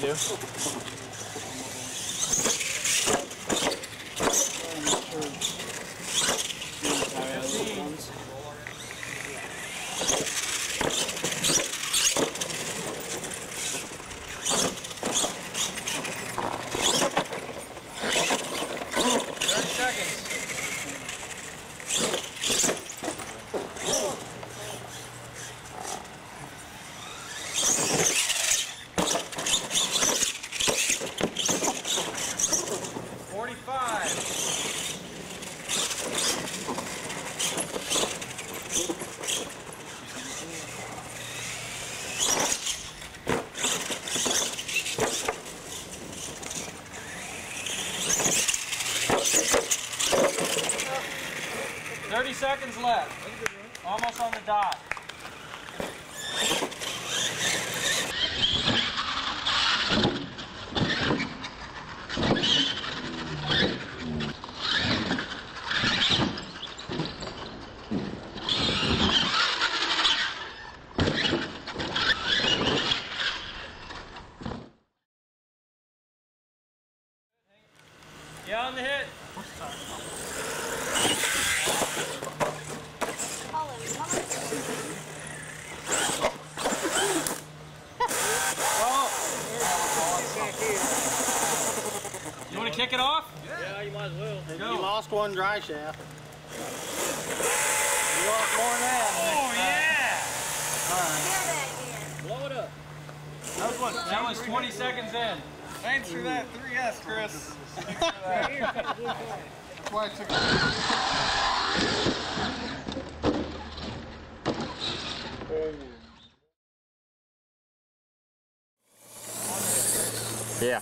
Do? Thirty seconds. Forty-five. Thirty seconds left. Almost on the dot. Yeah, on the hit. You want to kick it off? Yeah, you might as well. Go. You lost one drive shaft. You lost more than that. Oh yeah! Blow it up. That was, that was 20 seconds in. Thanks for that 3S, Chris. That's why I took Yeah.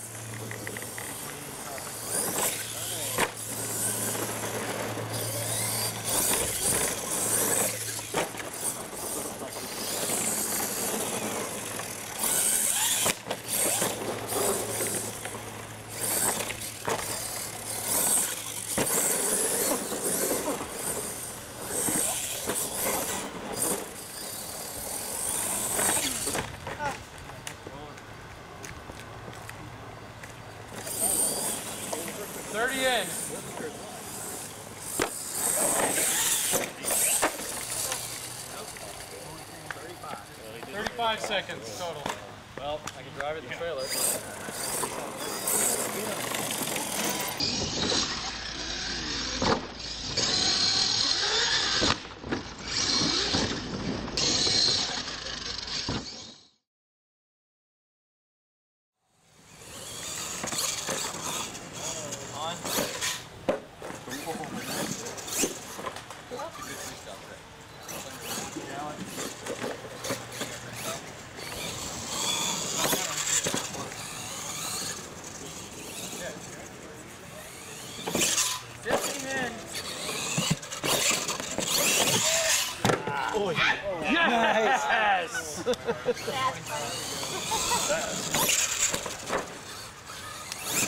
Thirty in. Thirty-five seconds total. Well, I can drive it in the trailer. Fifteen in. Yes!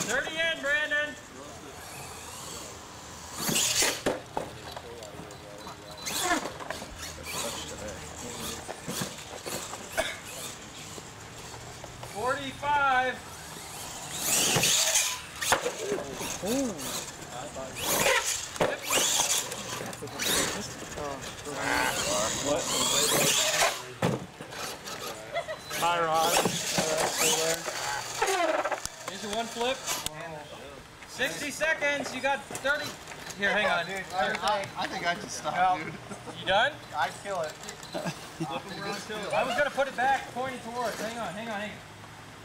Thirty in, Brandon. Forty-five. High rod. Here's your one flip. 60 seconds. You got 30. Here, hang on. Dude, I, I, I think I just stopped, well, dude. You done? I'd kill it. I was gonna put it back, pointing towards. Hang on, hang on, hang on.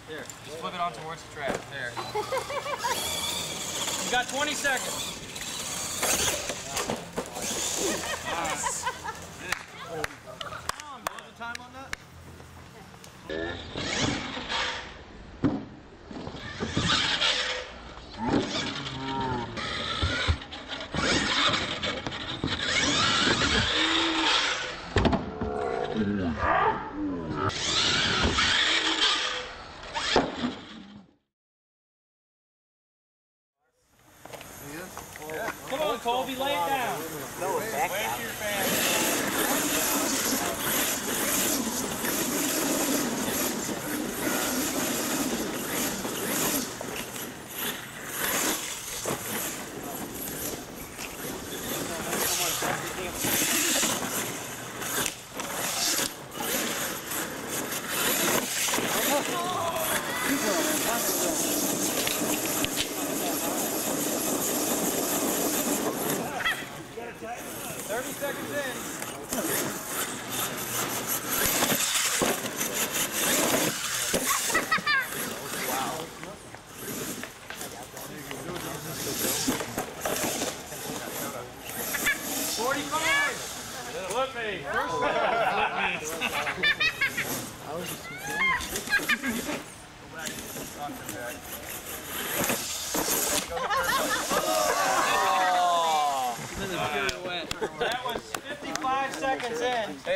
There, just flip it on towards the trap. There. You got 20 seconds. What's the time on that? 음. Seconds in.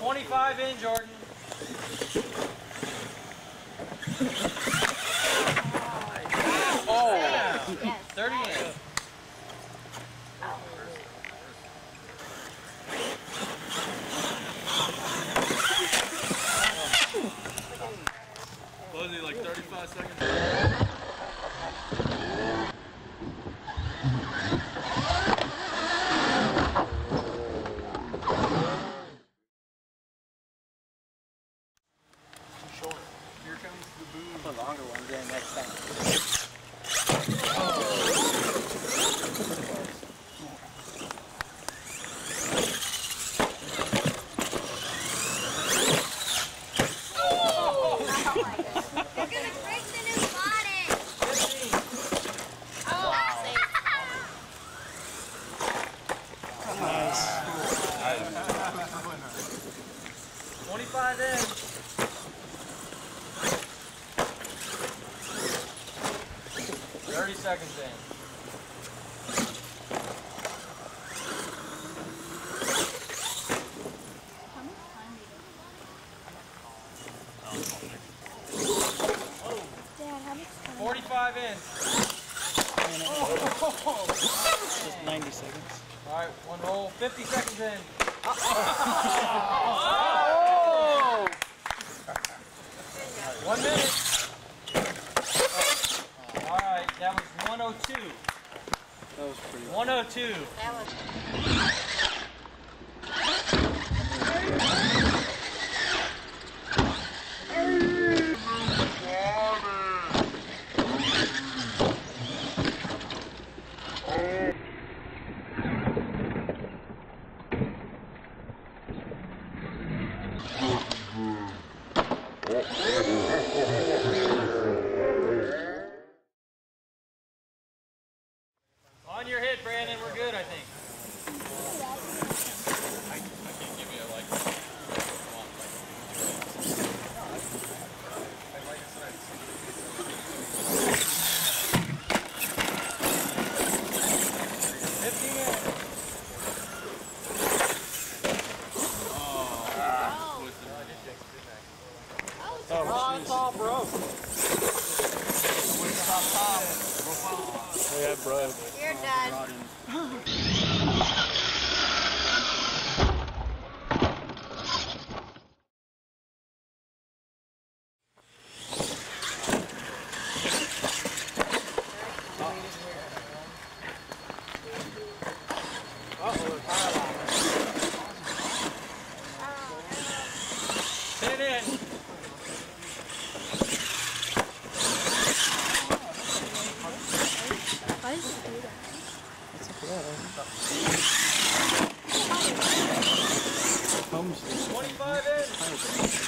Twenty-five in, Jordan. Oh, 30 in. Was he like 35 seconds? Here comes the boom. Put longer ones in next time. Seconds in. Forty-five in. Just 90 seconds. All right, one roll. Fifty seconds in. One minute. All right, that was 102. That was pretty 102. That was. On your hit, Brandon. We're good, I think. Fifteen minutes. Oh, it's all broke. Yeah, bro. You're done. Ten in. Why did you do that? Homes. Twenty-five in.